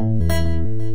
tchau.